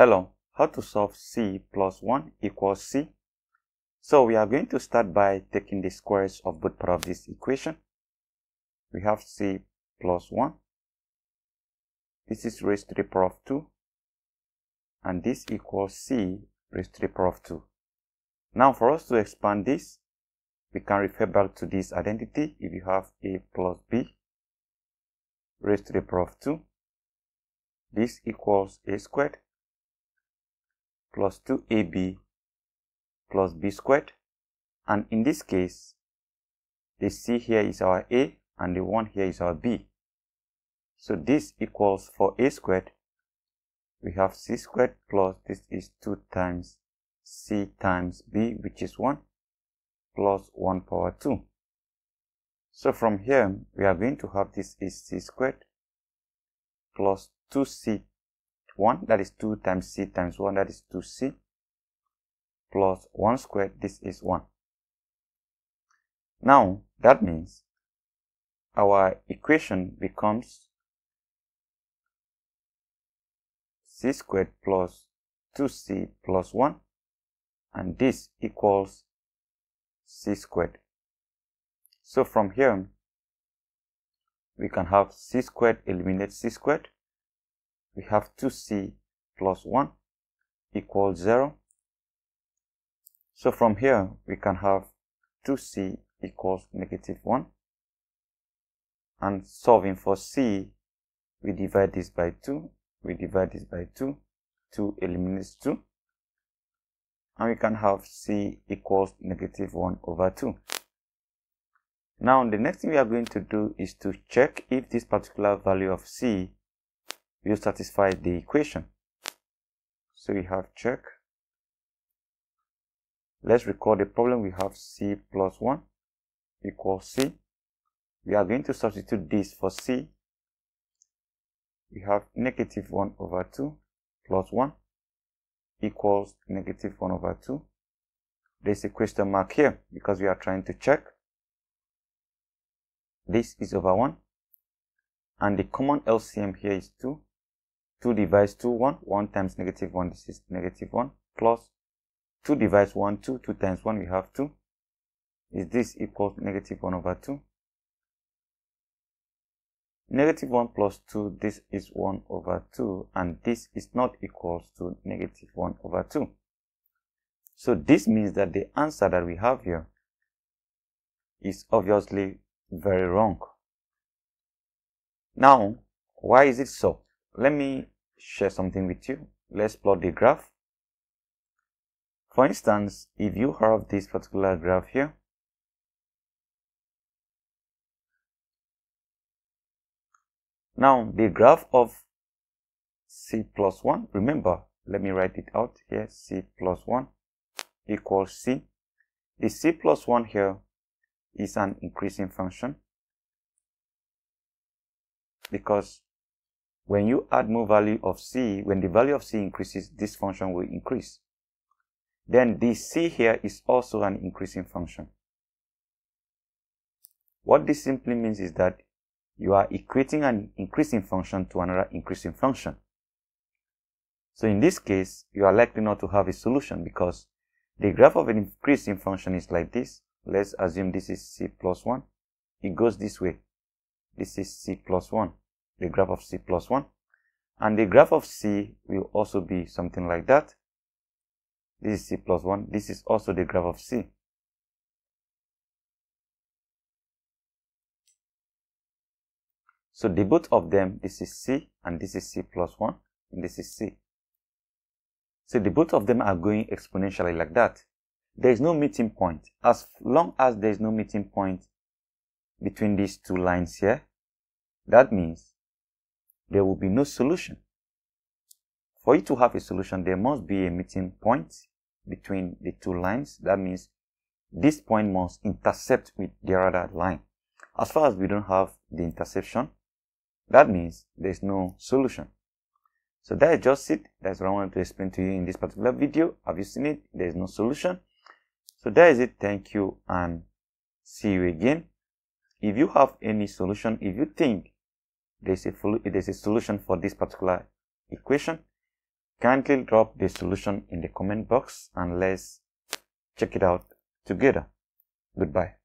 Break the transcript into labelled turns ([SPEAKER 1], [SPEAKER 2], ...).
[SPEAKER 1] Hello, how to solve c plus 1 equals c? So we are going to start by taking the squares of both part of this equation. We have c plus 1. This is raised to the power of 2. And this equals c raised to the power of 2. Now for us to expand this, we can refer back to this identity if you have a plus b raised to the power of 2. This equals a squared plus 2ab plus b squared. And in this case the c here is our a and the 1 here is our b. So this equals for a squared we have c squared plus this is 2 times c times b which is 1 plus 1 power 2 so from here we are going to have this is c squared plus 2c 1 that is 2 times c times 1 that is 2c plus 1 squared this is 1 now that means our equation becomes c squared plus 2c plus 1 and this equals c squared. So from here we can have c squared eliminate c squared we have 2c plus 1 equals 0. So from here, we can have 2c equals negative 1. And solving for c, we divide this by 2. We divide this by 2. 2 eliminates 2. And we can have c equals negative 1 over 2. Now, the next thing we are going to do is to check if this particular value of c will satisfy the equation. So we have check. Let's recall the problem. We have c plus 1 equals c. We are going to substitute this for c. We have negative 1 over 2 plus 1 equals negative 1 over 2. There's a question mark here because we are trying to check. This is over 1 and the common LCM here is 2 2 divides 2, 1. 1 times negative 1, this is negative 1. Plus 2 divides 1, 2. 2 times 1, we have 2. Is this equals negative 1 over 2? Negative 1 plus 2, this is 1 over 2. And this is not equals to negative 1 over 2. So this means that the answer that we have here is obviously very wrong. Now, why is it so? Let me share something with you. Let's plot the graph. For instance, if you have this particular graph here, now the graph of c plus 1, remember, let me write it out here, c plus 1 equals c. The c plus 1 here is an increasing function because when you add more value of c, when the value of c increases, this function will increase. Then this c here is also an increasing function. What this simply means is that you are equating an increasing function to another increasing function. So in this case, you are likely not to have a solution because the graph of an increasing function is like this. Let's assume this is c plus 1. It goes this way. This is c plus 1 the graph of c plus 1 and the graph of c will also be something like that. This is c plus 1 this is also the graph of c. So the both of them this is c and this is c plus 1 and this is c. So the both of them are going exponentially like that. There is no meeting point. As long as there is no meeting point between these two lines here that means there will be no solution. For you to have a solution, there must be a meeting point between the two lines. That means this point must intercept with the other line. As far as we don't have the interception, that means there's no solution. So that is just it. That's what I wanted to explain to you in this particular video. Have you seen it? There is no solution. So that is it. Thank you and see you again. If you have any solution, if you think there's a, there's a solution for this particular equation, Kindly drop the solution in the comment box and let's check it out together. Goodbye.